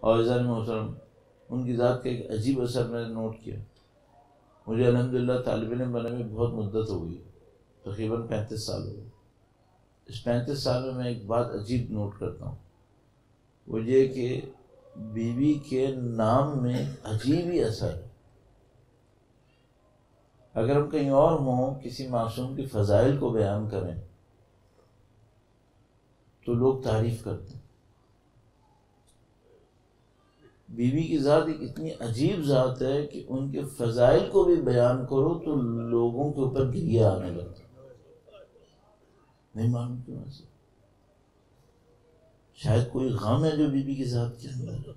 اور محترم ان کی ذات کا ایک عجیب اثر میں نے نوٹ کیا۔ مجھے الحمد للہ طالب علم بنے میں بہت مدت ہو گئی، تقریباً پینتیس سال ہو گئے۔ اس پینتیس سال میں میں ایک بات عجیب نوٹ کرتا ہوں۔ وہ یہ کہ بیوی کے نام میں عجیب ہی اثر ہے۔ اگر ہم کہیں اور ہوں، کسی معصوم کی فضائل کو بیان کریں، تو لوگ تعریف کرتے ہیں۔ بیوی کی ذات ایک اتنی عجیب ذات ہے کہ ان کے فضائل کو بھی بیان کرو تو لوگوں کے اوپر گریا آنے لگتا نہیں معلوم کیوں ایسے شاید کوئی غم ہے جو بی بی کی ذات کے اندر۔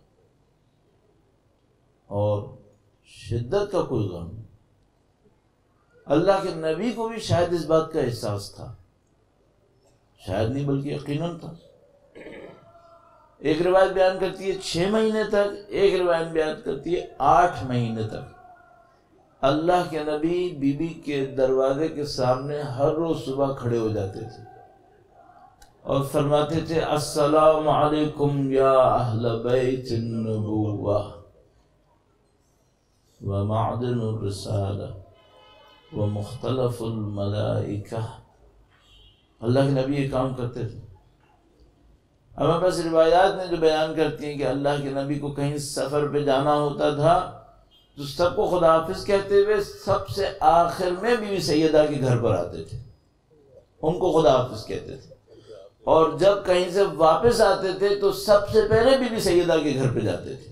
اور شدت کا کوئی غم۔ اللہ کے نبی کو بھی شاید اس بات کا احساس تھا۔ شاید نہیں بلکہ یقیناً تھا۔ ایک روایت بیان کرتی ہے چھ مہینے تک، ایک روایت بیان کرتی ہے آٹھ مہینے تک۔ اللہ کے نبی بی بی کے دروازے کے سامنے ہر روز صبح کھڑے ہو جاتے تھے۔ اور فرماتے تھے، السلام علیکم یا اہل بیت النبوہ ومعدن الرسالہ ومختلف الملائکہ۔ اللہ کے نبی یہ کام کرتے تھے۔ ہمیں بس روایات میں جو بیان کرتی ہیں کہ اللہ کے نبی کو کہیں سفر پہ جانا ہوتا تھا، تو سب کو خدا حافظ کہتے ہوئے سب سے آخر میں بھی سیدہ کے گھر پر آتے تھے۔ ان کو خدا حافظ کہتے تھے۔ اور جب کہیں سے واپس آتے تھے، تو سب سے پہلے بھی سیدہ کے گھر پہ جاتے تھے۔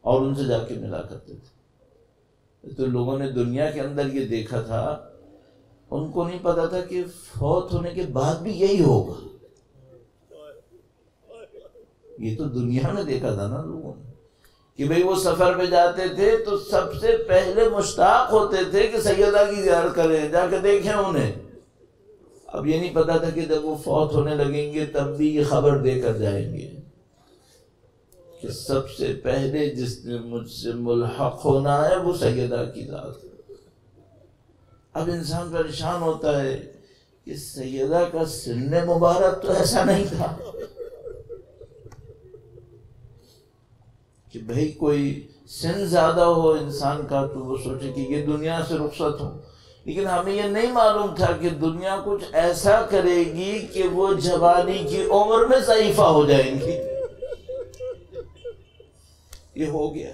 اور ان سے جا کے ملا کرتے تھے۔ تو لوگوں نے دنیا کے اندر یہ دیکھا تھا، ان کو نہیں پتا تھا کہ فوت ہونے کے بعد بھی یہی ہوگا۔ یہ تو دنیا میں دیکھا تھا نا لوگوں نے کہ بھئی وہ سفر پہ جاتے تھے تو سب سے پہلے مشتاق ہوتے تھے کہ سیدہ کی زیارت کریں، جا کے دیکھیں انہیں۔ اب یہ نہیں پتا تھا کہ جب وہ فوت ہونے لگیں گے تب بھی یہ خبر دے کر جائیں گے کہ سب سے پہلے جس نے مجھ سے ملحق ہونا ہے وہ سیدہ کی ذات اب انسان پریشان ہوتا ہے کہ سیدہ کا سن مبارک تو ایسا نہیں تھا۔ کہ بھائی کوئی سن زیادہ ہو انسان کا تو وہ سوچے کہ یہ دنیا سے رخصت ہو لیکن ہمیں یہ نہیں معلوم تھا کہ دنیا کچھ ایسا کرے گی کہ وہ جوانی کی عمر میں ضعیفہ ہو جائیں گی۔ یہ ہو گیا۔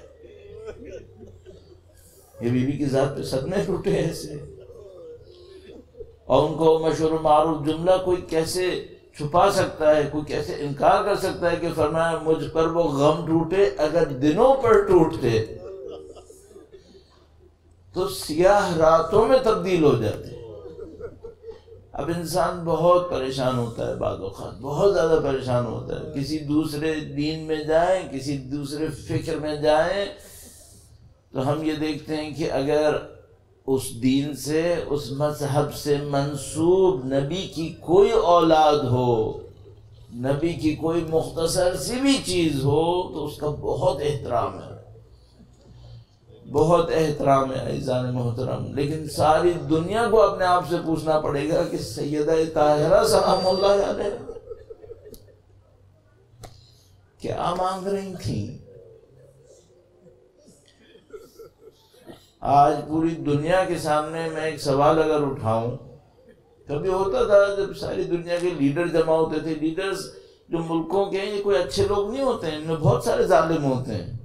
یہ بی بی کی ذات پہ صدمے ٹوٹے ایسے اور ان کو مشہور معروف جملہ کوئی کیسے چھپا سکتا ہے، کوئی کیسے انکار کر سکتا ہے کہ فرمایا مجھ پر وہ غم ٹوٹے، اگر دنوں پر ٹوٹتے تو سیاہ راتوں میں تبدیل ہو جاتے۔ اب انسان بہت پریشان ہوتا ہے بعض اوقات، بہت زیادہ پریشان ہوتا ہے۔ کسی دوسرے دین میں جائیں، کسی دوسرے فکر میں جائیں تو ہم یہ دیکھتے ہیں کہ اگر اس دین سے، اس مذہب سے منسوب نبی کی کوئی اولاد ہو، نبی کی کوئی مختصر سی بھی چیز ہو، تو اس کا بہت احترام ہے۔ بہت احترام ہے ایزان محترم۔ لیکن ساری دنیا کو اپنے آپ سے پوچھنا پڑے گا کہ سیدہ طاہرہ سلام اللہ علیہ کیا مانگ رہی تھی آج پوری دنیا کے سامنے میں ایک سوال اگر اٹھاؤں، کبھی ہوتا تھا جب ساری دنیا کے لیڈر جمع ہوتے تھے، لیڈرز جو ملکوں کے ہیں، یہ کوئی اچھے لوگ نہیں ہوتے ہیں، ان میں بہت سارے ظالم ہوتے ہیں۔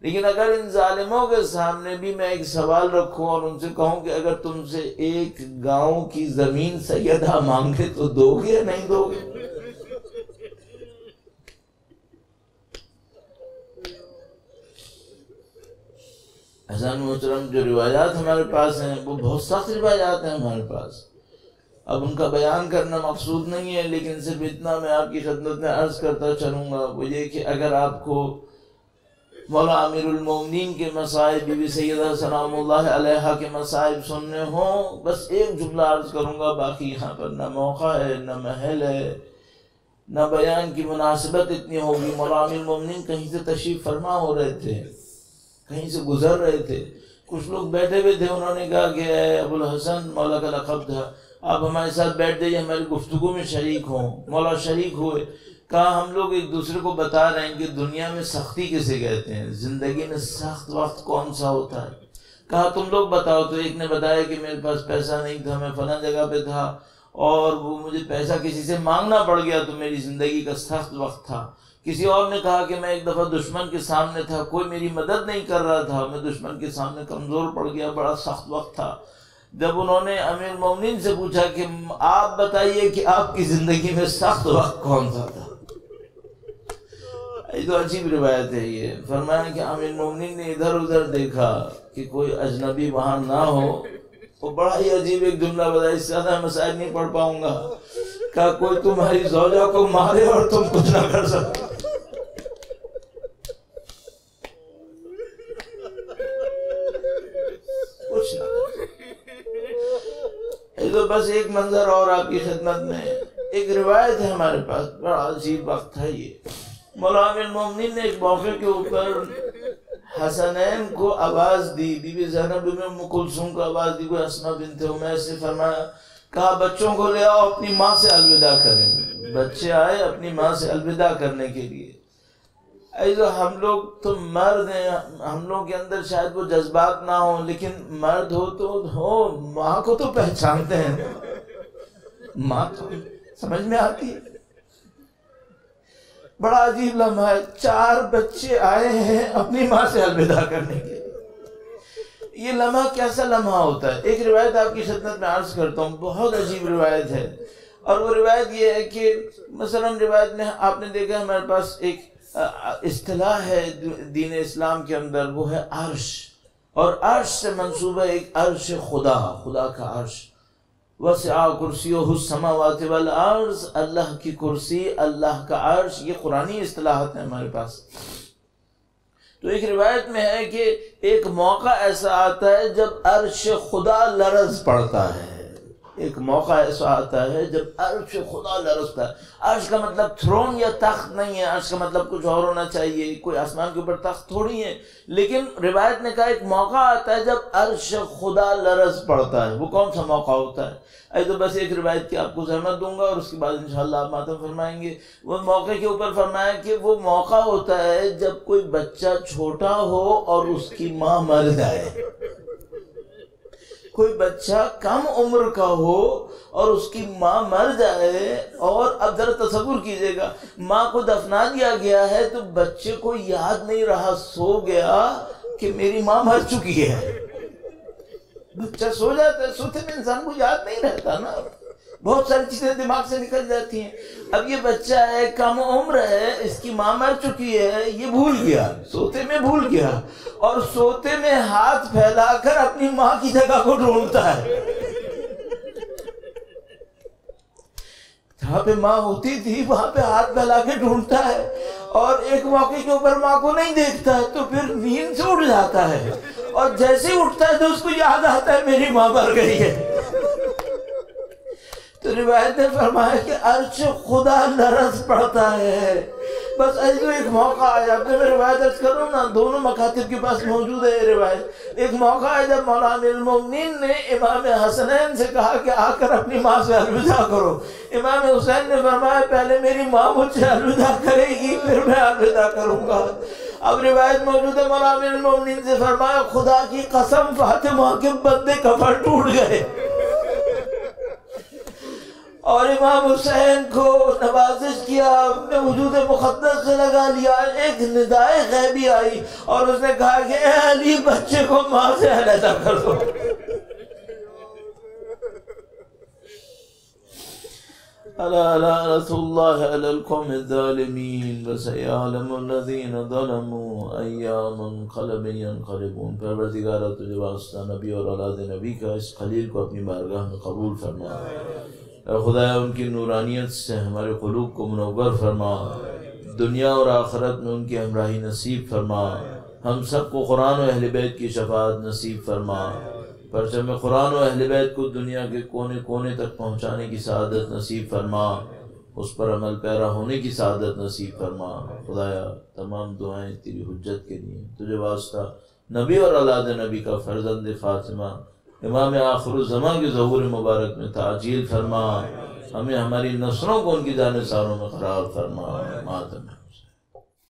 لیکن اگر ان ظالموں کے سامنے بھی میں ایک سوال رکھوں اور ان سے کہوں کہ اگر تم سے ایک گاؤں کی زمین سیدہ مانگے تو دو گے یا نہیں دو گے؟ حسن محترم، جو روایات ہمارے پاس ہیں، وہ بہت سخت روایات ہیں ہمارے پاس۔ اب ان کا بیان کرنا مقصود نہیں ہے، لیکن صرف اتنا میں آپ کی خدمت میں عرض کرتا چلوں گا، وہ یہ کہ اگر آپ کو مولا امیر المومنین کے مسائب بی بی سیدہ سلام اللہ علیہ کے مسائب سننے ہوں، بس ایک جملہ عرض کروں گا، باقی یہاں پر نہ موقع ہے، نہ محل ہے، نہ بیان کی مناسبت اتنی ہوگی۔ مولا امیر المومنین کہیں سے تشریف فرما ہو رہے تھے۔ کہیں سے گزر رہے تھے۔ کچھ لوگ بیٹھے ہوئے تھے، انہوں نے کہا کہ اے ابو الحسن، مولا کا لقب تھا۔ آپ ہمارے ساتھ بیٹھ جائیے ہماری گفتگو میں شریک ہوں۔ مولا شریک ہوئے۔ کہا، ہم لوگ ایک دوسرے کو بتا رہے ہیں کہ دنیا میں سختی کسے کہتے ہیں؟ زندگی میں سخت وقت کون سا ہوتا ہے؟ کہا، تم لوگ بتاؤ۔ تو ایک نے بتایا کہ میرے پاس پیسہ نہیں تھا، میں فلاں جگہ پہ تھا اور وہ مجھے پیسہ کسی سے مانگنا پڑ گیا تو میری زندگی کا سخت وقت تھا۔ کسی اور نے کہا کہ میں ایک دفعہ دشمن کے سامنے تھا، کوئی میری مدد نہیں کر رہا تھا، میں دشمن کے سامنے کمزور پڑ گیا، بڑا سخت وقت تھا۔ جب انہوں نے امیر مومنین سے پوچھا کہ آپ بتائیے کہ آپ کی زندگی میں سخت وقت کون سا تھا؟ یہ تو عجیب روایت ہے یہ۔ فرمایا کہ امیر مومنین نے ادھر ادھر دیکھا کہ کوئی اجنبی وہاں نہ ہو۔ وہ بڑا ہی عجیب ایک جملہ بتایا، اس سے زیادہ مسائل نہیں پڑھ پاؤں گا۔ کہا، کوئی تمہاری زوجہ کو مارے اور تم کچھ نہ کر سکتے تو بس ایک منظر اور آپ کی خدمت میں ایک روایت ہے ہمارے پاس، بڑا عجیب وقت تھا یہ۔ مولانا المومنین نے ایک موقع کے اوپر حسنین کو آواز دی بی بی زینب بن ام کلثوم کو آواز دی کوئی اسما بنت عمیر سے فرمایا، کہا، بچوں کو لے آؤ، اپنی ماں سے الوداع کریں۔ بچے آئے اپنی ماں سے الوداع کرنے کے لیے۔ ایسا ہم لوگ تو مرد ہیں، ہم لوگ کے اندر شاید وہ جذبات نہ ہوں، لیکن مرد ہو تو، ہو، ماں کو تو پہچانتے ہیں۔ ماں تو سمجھ میں آتی ہے۔ بڑا عجیب لمحہ ہے۔ چار بچے آئے ہیں اپنی ماں سے الوداع کرنے کے یہ لمحہ کیسا لمحہ ہوتا ہے؟ ایک روایت آپ کی خدمت میں عرض کرتا ہوں، بہت عجیب روایت ہے۔ اور وہ روایت یہ ہے کہ مثلا روایت میں آپ نے دیکھا ہمارے پاس ایک اصطلاح ہے دین اسلام کے اندر، وہ ہے عرش۔ اور عرش سے منصوبہ ایک عرش خدا خدا کا عرش۔ وسع کرسیہ السماوات والارض، اللہ کی کرسی، اللہ کا عرش، یہ قرآنی اصطلاحات ہیں ہمارے پاس۔ تو ایک روایت میں ہے کہ ایک موقع ایسا آتا ہے جب عرش خدا لرز پڑتا ہے۔ ایک موقع ایسا آتا ہے جب عرش خدا لرستا ہے۔ عرش کا مطلب تھرون یا تخت نہیں ہے۔ عرش کا مطلب کچھ اور ہونا چاہیے۔ کوئی آسمان کے اوپر تخت تھوڑی ہے۔ لیکن روایت نے کہا ایک موقع آتا ہے جب عرش خدا لرز پڑتا ہے۔ وہ کون سا موقع ہوتا ہے؟ اے تو بس ایک روایت کی آپ کو زحمت دوں گا اور اس کے بعد انشاءاللہ آپ ماتم فرمائیں گے۔ وہ موقع کے اوپر فرمایا کہ وہ موقع ہوتا ہے جب کوئی بچہ چھوٹا ہو اور اس کی ماں مر جائے۔ کوئی بچہ کم عمر کا ہو اور اس کی ماں مر جائے اور اب ذرا تصور کیجیے گا، ماں کو دفنا دیا گیا ہے تو بچے کو یاد نہیں رہا، سو گیا کہ میری ماں مر چکی ہے۔ بچہ سو جاتا ہے، سوتے میں انسان کو یاد نہیں رہتا نا۔ بہت ساری چیزیں دماغ سے نکل جاتی ہیں۔ اب یہ بچہ ہے، کم عمر ہے، اس کی ماں مر چکی ہے، یہ بھول گیا، سوتے میں بھول گیا۔ اور سوتے میں ہاتھ پھیلا کر اپنی ماں کی جگہ کو ڈھونڈتا ہے۔ جہاں پہ ماں ہوتی تھی، وہاں پہ ہاتھ پھیلا کے ڈھونڈتا ہے۔ اور ایک موقع کے اوپر ماں کو نہیں دیکھتا ہے تو پھر نیند سے اٹھ جاتا ہے۔ اور جیسے اٹھتا ہے تو اس کو یاد آتا ہے، میری ماں مر گئی ہے۔ روایت نے فرمایا کہ عرش خدا لرز پڑتا ہے۔ بس ایسے ایک موقع آیا۔ اب میں روایت ارز کروں نا، دونوں مکاتب کے پاس موجود ہے یہ روایت۔ ایک موقع آیا جب مولانا المومنین نے امام حسنین سے کہا کہ آ کر اپنی ماں سے الوداع کرو۔ امام حسین نے فرمایا، پہلے میری ماں مجھ سے الوداع کرے گی، پھر میں الوداع کروں گا۔ اب روایت موجود ہے، مولانا المومنین سے فرمایا، خدا کی قسم فاطمہ کے بندے کفر ٹوٹ گئے۔ اور امام حسین کو نوازش کیا اپنے وجود مقدس سے لگا لیا، ایک ندائے غیبی آئی اور اس نے کہا کہ اے علی، بچے کو ماں سے علیحدہ کر دو۔ الا رسول اللہ علی القوم الظالمین وسیعلم الذین ظلموا، ایام قلب ینقلبون۔ پروردگارہ تجھے واسطہ نبی اور اولاد نبی کا اس خلیل کو اپنی بارگاہ میں قبول فرما۔ خدا ان کی نورانیت سے ہمارے قلوب کو منور فرما۔ دنیا اور آخرت میں ان کی ہمراہی نصیب فرما۔ ہم سب کو قرآن و اہل بیت کی شفاعت نصیب فرما۔ پرچم قرآن و اہل بیت کو دنیا کے کونے کونے تک پہنچانے کی سعادت نصیب فرما۔ اس پر عمل پیرا ہونے کی سعادت نصیب فرما۔ خدایا، تمام دعائیں تیری حجت کے لیے۔ تجھے واسطہ نبی اور اولاد نبی کا فرزند فاطمہ امام آخر الزمان کے ظہور مبارک میں تعجیل فرما، ہمیں ہماری نسلوں کو ان کی جانب ساروں میں قرار فرما ماتم